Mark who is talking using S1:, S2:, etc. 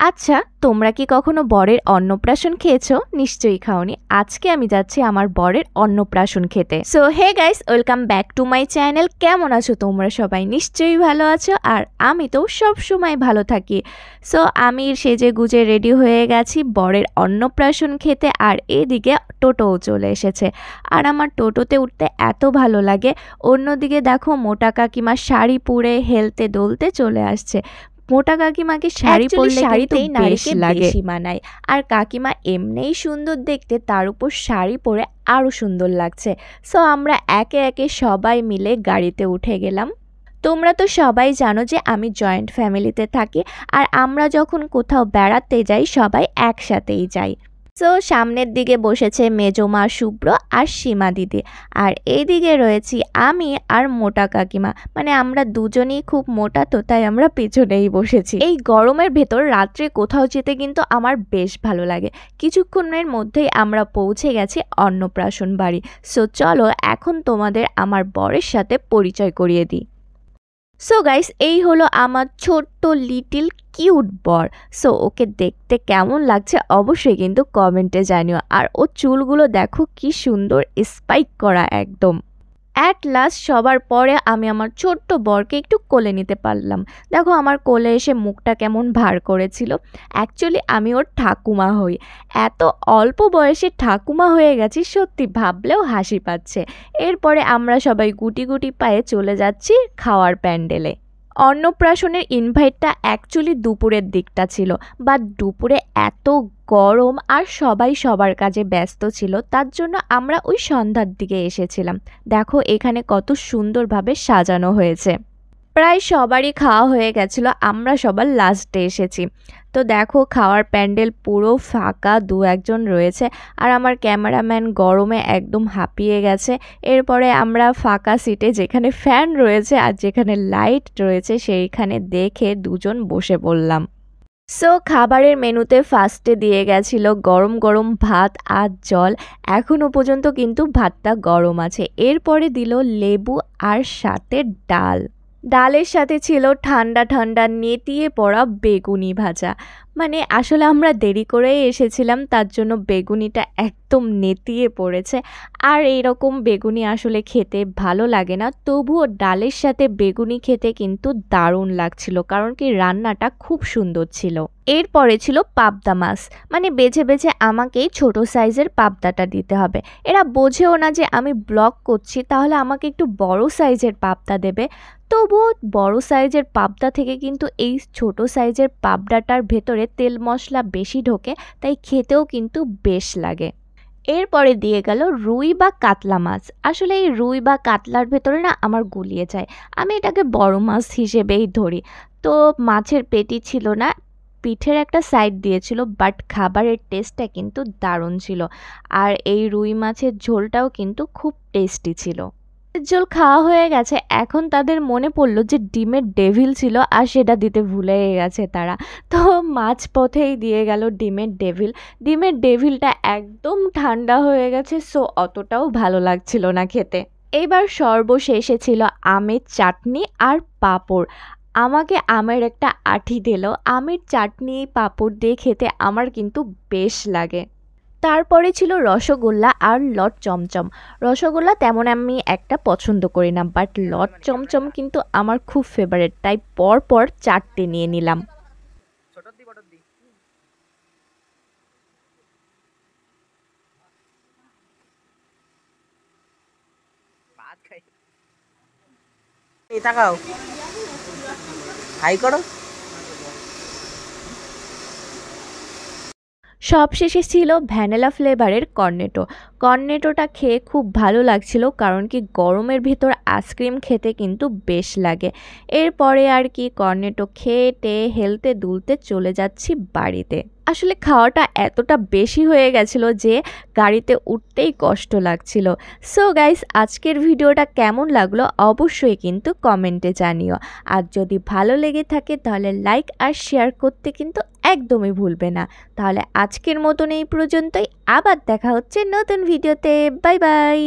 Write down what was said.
S1: আচ্ছা তোমরা কি কখনো বরের অন্নপ্রাশন খেয়েছো? নিশ্চয়ই খাওনি। আজকে আমি যাচ্ছি আমার বরের অন্নপ্রাশন খেতে। So hey guys welcome back to my channel কেমন আছো তোমরা সবাই? নিশ্চয়ই ভালো আছো আর আমি তো সব সময় ভালো থাকি। সো আমি সেজে গুজে রেডি হয়ে গেছি বরের অন্নপ্রাশন খেতে আর এদিকে টোটোও চলে এসেছে। আর আমার টোটোতে উঠতে এত ভালো লাগে। অন্যদিকে দেখো, মোটা কাকিমা শাড়ি পরে হেলতে দোলতে চলে আসছে। মোটা কাকিমাকে শাড়ি পরলে
S2: শাড়িতেই নারীকে বেশি
S1: মানায়। আর কাকিমা এমনিই সুন্দর দেখতে তার উপর শাড়ি পরে আরও সুন্দর লাগছে। সো আমরা একে একে সবাই মিলে গাড়িতে উঠে গেলাম। তোমরা তো সবাই জানো যে আমি জয়েন্ট ফ্যামিলিতে থাকি আর আমরা যখন কোথাও বেড়াতে যাই সবাই একসাথেই যাই। সো সামনের দিকে বসেছে মেজমা শুভ্র আর সীমা দিদি। আর এইদিকে রয়েছি আমি আর মোটা কাকিমা। মানে আমরা দুজনেই খুব মোটা তো, তাই আমরা পেছনেই বসেছি। এই গরমের ভেতর রাত্রে কোথাও যেতে কিন্তু আমার বেশ ভালো লাগে। কিছুক্ষণের মধ্যেই আমরা পৌঁছে গেছি অন্নপ্রাশন বাড়ি। সো চলো এখন তোমাদের আমার বরের সাথে পরিচয় করিয়ে দিই। সো গাইস এই হলো আমার ছোট্ট লিটিল কিউট বর সো ওকে দেখতে কেমন লাগছে অবশ্যই কিন্তু কমেন্টে জানিও। আর ও চুলগুলো দেখো কি সুন্দর স্পাইক করা একদম। অ্যাট লাস্ট সবার পরে আমি আমার ছোট্ট বরকে একটু কোলে নিতে পারলাম। দেখো, আমার কোলে এসে মুখটা কেমন ভার করেছিল। অ্যাকচুয়ালি আমি ওর ঠাকুমা হই। এত অল্প বয়সে ঠাকুমা হয়ে গেছি, সত্যি ভাবলেও হাসি পাচ্ছে। এরপরে আমরা সবাই গুটি গুটি পায়ে চলে যাচ্ছি খাওয়ার প্যান্ডেলে। অন্নপ্রাশনের ইনভাইটটা অ্যাকচুয়ালি দুপুরের দিকটা ছিল। বা দুপুরে এত গরম আর সবাই সবার কাজে ব্যস্ত ছিল, তার জন্য আমরা ওই সন্ধ্যার দিকে এসেছিলাম। দেখো, এখানে কত সুন্দরভাবে সাজানো হয়েছে। প্রায় সবারই খাওয়া হয়ে গেছিল, আমরা সবার লাস্টে এসেছি। তো দেখো, খাওয়ার প্যান্ডেল পুরো ফাঁকা, দু একজন রয়েছে। আর আমার ক্যামেরাম্যান গরমে একদম হাঁপিয়ে গেছে। এরপরে আমরা ফাঁকা সিটে যেখানে ফ্যান রয়েছে আর যেখানে লাইট রয়েছে, সেইখানে দেখে দুজন বসে পড়লাম। সো, খাবারের মেনুতে ফার্স্টে দিয়ে গেছিল গরম গরম ভাত আর জল। এখনও পর্যন্ত কিন্তু ভাতটা গরম আছে। এরপরে দিল লেবু আর সাথে ডাল। ডালের সাথে ছিল ঠান্ডা ঠান্ডা নেতিয়ে পড়া বেগুনি ভাজা। মানে আসলে আমরা দেরি করেই এসেছিলাম, তার জন্য বেগুনিটা একদম নেতিয়ে পড়েছে। আর এইরকম বেগুনি আসলে খেতে ভালো লাগে না, তবুও ডালের সাথে বেগুনি খেতে কিন্তু দারুণ লাগছিল, কারণ কি রান্নাটা খুব সুন্দর ছিল। এরপরে ছিল পাবদা মাছ মানে বেছে বেছে আমাকেই ছোট সাইজের পাবদাটা দিতে হবে। এরা বোঝেও না যে আমি ব্লগ করছি, তাহলে আমাকে একটু বড় সাইজের পাবদা দেবে। তবুও বড় সাইজের পাবদা থেকে কিন্তু এই ছোট সাইজের পাবদাটার ভেতরে তেল মশলা বেশি ঢোকে, তাই খেতেও কিন্তু বেশ লাগে। এরপরে দিয়ে গেল রুই বা কাতলা মাছ। আসলে এই রুই বা কাতলার ভেতরে না আমার গুলিয়ে যায়। আমি এটাকে বড় মাছ হিসেবেই ধরি। তো মাছের পেটি ছিল না, পিঠের একটা সাইড দিয়েছিল, বাট খাবারের টেস্টটা কিন্তু দারুণ ছিল। আর এই রুই মাছের ঝোলটাও কিন্তু খুব টেস্টি ছিল। ঝোল খাওয়া হয়ে গেছে। এখন তাদের মনে পড়ল যে ডিমের ডেভিল ছিল আর সেটা দিতে ভুলে গেছে তারা। তো মাছ পথেই দিয়ে গেল ডিমের ডেভিল। ডিমের ডেভিলটা একদম ঠান্ডা হয়ে গেছে, সো অতটাও ভালো লাগছিল না খেতে। এইবার সর্বশেষে ছিল আমের চাটনি আর পাঁপড়। আমাকে আমের একটা আঠি দিল। আমের চাটনি, পাঁপড় দিয়ে খেতে আমার কিন্তু বেশ লাগে। তারপরে ছিল রসগোল্লা আর লট চমচম। রসগোল্লা তেমন আমি একটা পছন্দ করি না বাট লট চমচম কিন্তু আমার খুব ফেভারেট তাই পর পর চারটে নিয়ে নিলাম।
S2: তাকাও। হাই করো।
S1: সবশেষে ছিল ভ্যানিলা ফ্লেভারের কর্নেটো। কর্নেটোটা খেয়ে খুব ভালো লাগছিল কারণ কি গরমের ভিতর আইসক্রিম খেতে কিন্তু বেশ লাগে। এরপরে আর কি কর্নেটো খেয়ে টেয়ে হেলতে দুলতে চলে যাচ্ছি বাড়িতে। আসলে খাওয়াটা এতটা বেশি হয়ে গেছিল যে গাড়িতে উঠতেই কষ্ট লাগছিল। সো গাইস আজকের ভিডিওটা কেমন লাগল অবশ্যই কিন্তু কমেন্টে জানিও। আর যদি ভালো লেগে থাকে তাহলে লাইক আর শেয়ার করতে কিন্তু একদমই ভুলবে না। তাহলে আজকের মতন এই পর্যন্তই। আবার দেখা হচ্ছে নতুন ভিডিওতে। Bye bye